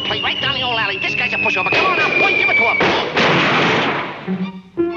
plate right down the old alley. This guy's a pushover. Come on out, boy. Give it to him.